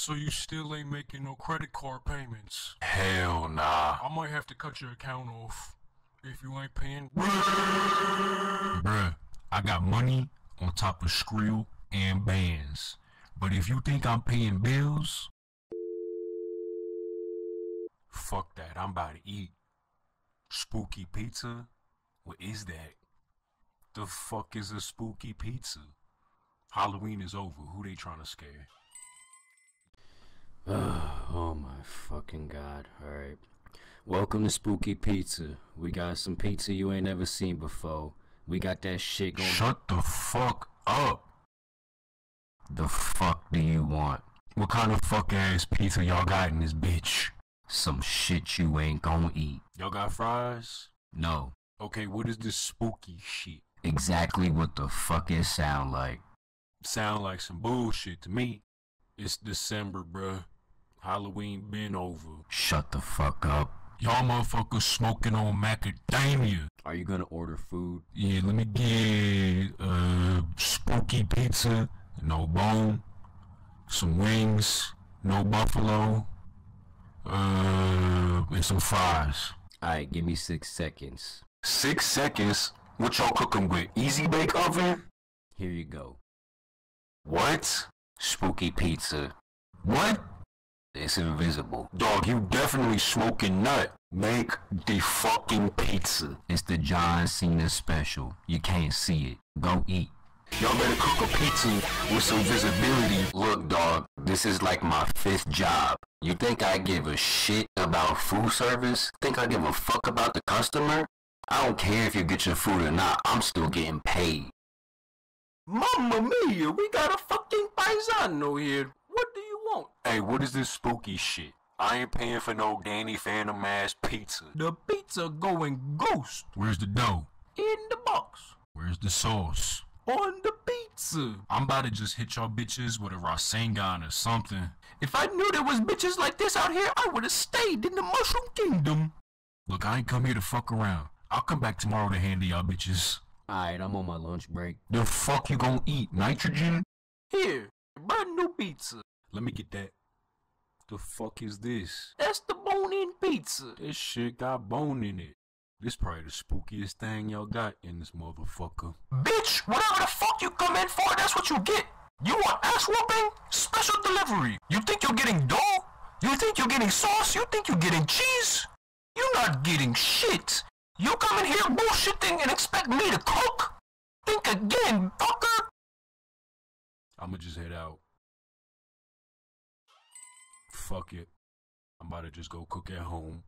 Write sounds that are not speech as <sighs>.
So you still ain't making no credit card payments? Hell nah. I might have to cut your account off if you ain't paying. Bruh, I got money on top of Skrill and bands. But if you think I'm paying bills, fuck that. I'm about to eat. Spooky pizza? What is that? The fuck is a spooky pizza? Halloween is over. Who they trying to scare? <sighs> oh my fucking god. Alright. Welcome to Spooky Pizza. We got some pizza you ain't never seen before. We got that shit going. Shut the fuck up. The fuck do you want? What kind of fuck ass pizza y'all got in this bitch? Some shit you ain't gonna eat. Y'all got fries? No. Okay, what is this spooky shit? Exactly what the fuck it sound like. Sound like some bullshit to me. It's December, bruh. Halloween been over. Shut the fuck up. Y'all motherfuckers smoking on macadamia. Are you gonna order food? Yeah, let me get uh spooky pizza, no bone, some wings, no buffalo, uh, and some fries. Alright, give me six seconds. Six seconds? What y'all cooking with? Easy bake oven? Here you go. What? Spooky pizza. What? It's invisible. Dog, you definitely smoking nut. Make the fucking pizza. It's the John Cena special. You can't see it. Go eat. Y'all better cook a pizza with some visibility. Look, dog, this is like my fifth job. You think I give a shit about food service? Think I give a fuck about the customer? I don't care if you get your food or not, I'm still getting paid. Mamma mia, we got a fucking paisano here. What do you want? Hey, what is this spooky shit? I ain't paying for no Danny Phantom ass pizza. The pizza going ghost Where's the dough? in the box Where's the sauce? on the pizza. I'm about to just hit y'all bitches with a Rasengan or something. If I knew there was bitches like this out here, I would have stayed in the Mushroom Kingdom. Look, I ain't come here to fuck around. I'll come back tomorrow to handle y'all bitches. Alright, I'm on my lunch break. The fuck you gonna eat? Nitrogen? Here, brand new pizza. Let me get that. The fuck is this? That's the bone-in pizza. This shit got bone in it. This probably the spookiest thing y'all got in this motherfucker. Bitch, whatever the fuck you come in for, that's what you get. You want ass whooping? Special delivery. You think you're getting dough? You think you're getting sauce? You think you're getting cheese? You're not getting shit. You come in here bullshitting and expect me to cook? Think again, fucker. I'ma just head out. Fuck it. I'm about to just go cook at home.